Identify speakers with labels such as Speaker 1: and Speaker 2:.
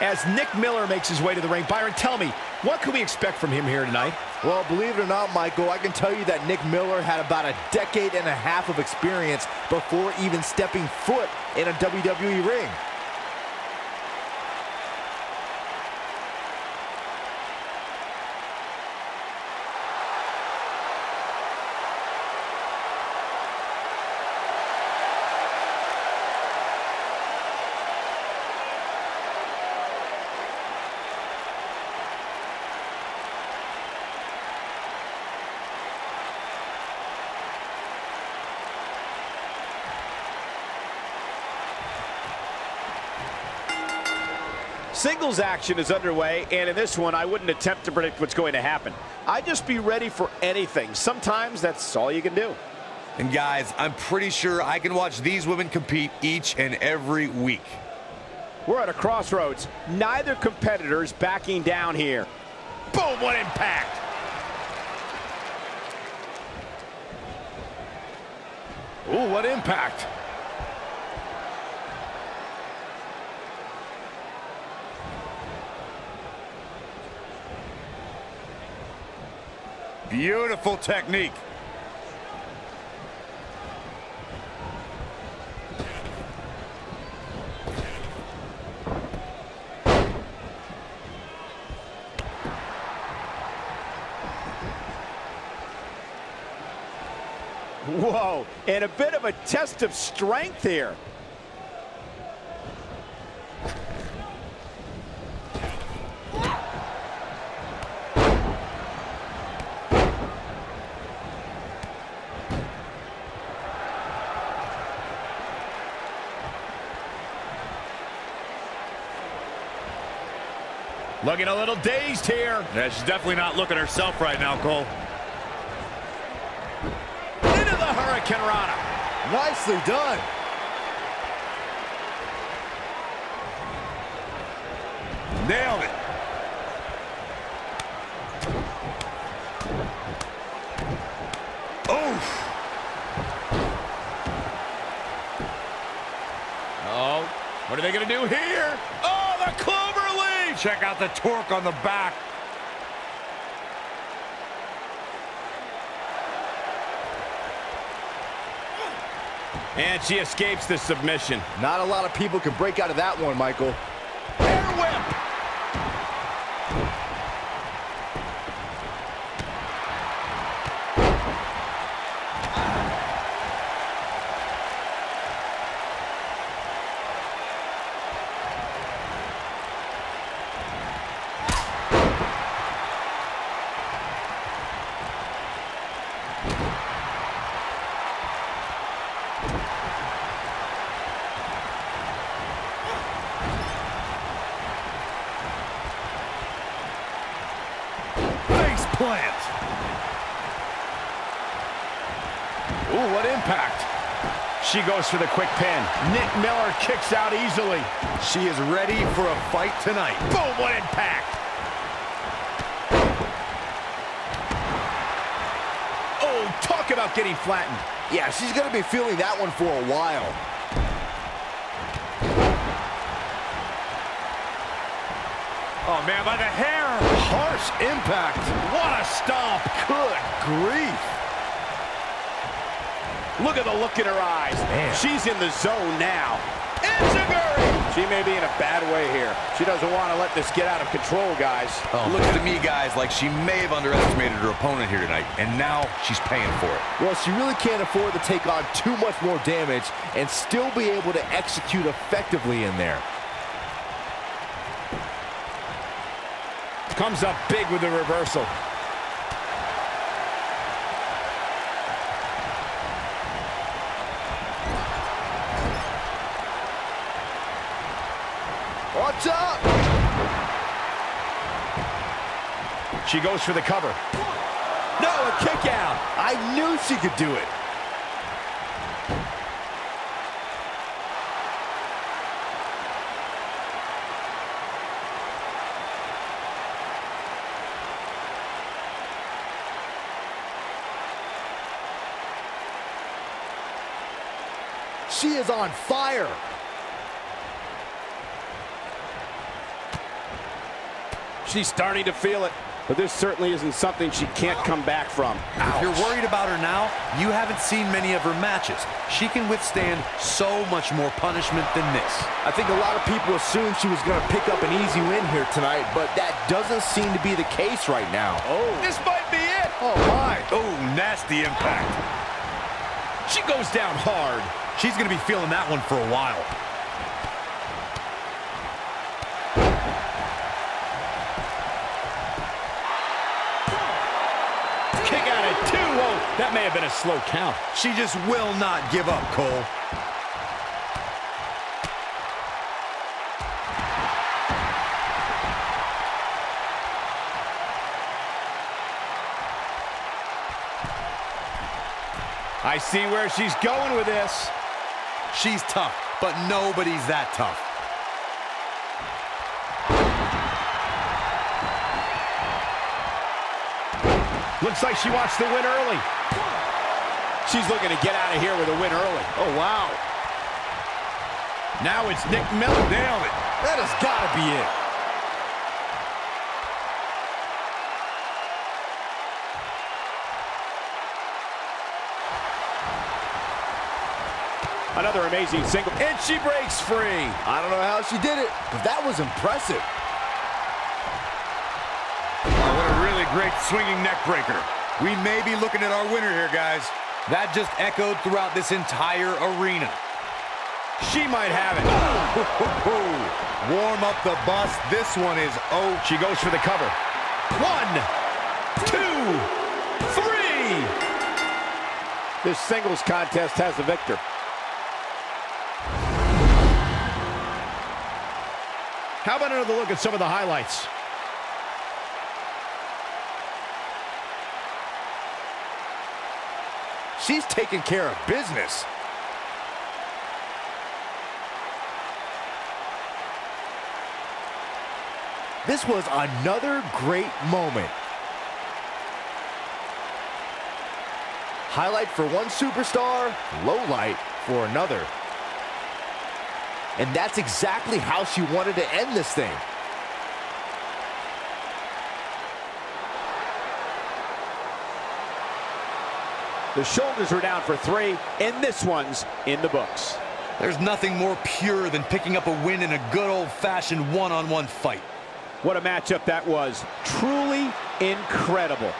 Speaker 1: as Nick Miller makes his way to the ring. Byron, tell me, what can we expect from him here tonight?
Speaker 2: Well, believe it or not, Michael, I can tell you that Nick Miller had about a decade and a half of experience before even stepping foot in a WWE ring.
Speaker 1: Singles action is underway, and in this one, I wouldn't attempt to predict what's going to happen. I'd just be ready for anything. Sometimes that's all you can do.
Speaker 3: And guys, I'm pretty sure I can watch these women compete each and every week.
Speaker 1: We're at a crossroads. Neither competitor is backing down here. Boom, what impact!
Speaker 3: Ooh, what impact! Beautiful technique.
Speaker 1: Whoa, and a bit of a test of strength here. Looking a little dazed here.
Speaker 3: Yeah, she's definitely not looking herself right now, Cole.
Speaker 1: Into the Hurricanrana.
Speaker 2: Nicely done.
Speaker 3: Nailed it. Oof.
Speaker 1: Oh, what are they going to do here? Oh, the leaf!
Speaker 3: Check out the torque on the back.
Speaker 1: And she escapes the submission.
Speaker 2: Not a lot of people can break out of that one, Michael.
Speaker 1: Irish whip!
Speaker 3: Plant.
Speaker 1: Ooh, what impact. She goes for the quick pin. Nick Miller kicks out easily.
Speaker 3: She is ready for a fight tonight.
Speaker 1: Boom, what impact. Oh, talk about getting flattened.
Speaker 2: Yeah, she's going to be feeling that one for a while.
Speaker 1: Oh, man, by the hair.
Speaker 3: Harsh impact.
Speaker 1: What a stomp.
Speaker 2: Good grief.
Speaker 1: Look at the look in her eyes.
Speaker 2: Man.
Speaker 1: She's in the zone now. Enziguri! She may be in a bad way here. She doesn't want to let this get out of control, guys.
Speaker 3: Oh, Looks to me, guys, like she may have underestimated her opponent here tonight, and now she's paying for it.
Speaker 2: Well, she really can't afford to take on too much more damage and still be able to execute effectively in there.
Speaker 1: Comes up big with the reversal.
Speaker 2: Watch out!
Speaker 1: She goes for the cover. No, a kick out.
Speaker 2: I knew she could do it. She is on fire.
Speaker 1: She's starting to feel it. But this certainly isn't something she can't come back from.
Speaker 3: If you're worried about her now, you haven't seen many of her matches. She can withstand so much more punishment than this.
Speaker 2: I think a lot of people assumed she was going to pick up an easy win here tonight, but that doesn't seem to be the case right now.
Speaker 1: Oh. This might be it.
Speaker 3: Oh, my. Oh, nasty impact.
Speaker 1: She goes down hard.
Speaker 3: She's going to be feeling that one for a while.
Speaker 1: Kick out at two. Whoa, that may have been a slow count.
Speaker 3: She just will not give up, Cole.
Speaker 1: I see where she's going with this.
Speaker 3: She's tough, but nobody's that tough.
Speaker 1: Looks like she wants the win early. She's looking to get out of here with a win early. Oh, wow. Now it's Nick Miller. Nailed it.
Speaker 2: That has got to be it.
Speaker 1: Another amazing single. And she breaks free.
Speaker 2: I don't know how she did it, but that was impressive.
Speaker 3: Oh, what a really great swinging neck breaker. We may be looking at our winner here, guys. That just echoed throughout this entire arena.
Speaker 1: She might have it.
Speaker 3: Warm up the bus. This one is oh.
Speaker 1: She goes for the cover. One, two, three. This singles contest has a victor. How about another look at some of the highlights?
Speaker 2: She's taking care of business. This was another great moment. Highlight for one superstar, low light for another. And that's exactly how she wanted to end this thing.
Speaker 1: The shoulders are down for three, and this one's in the books.
Speaker 3: There's nothing more pure than picking up a win in a good old-fashioned one-on-one fight.
Speaker 1: What a matchup that was. Truly incredible.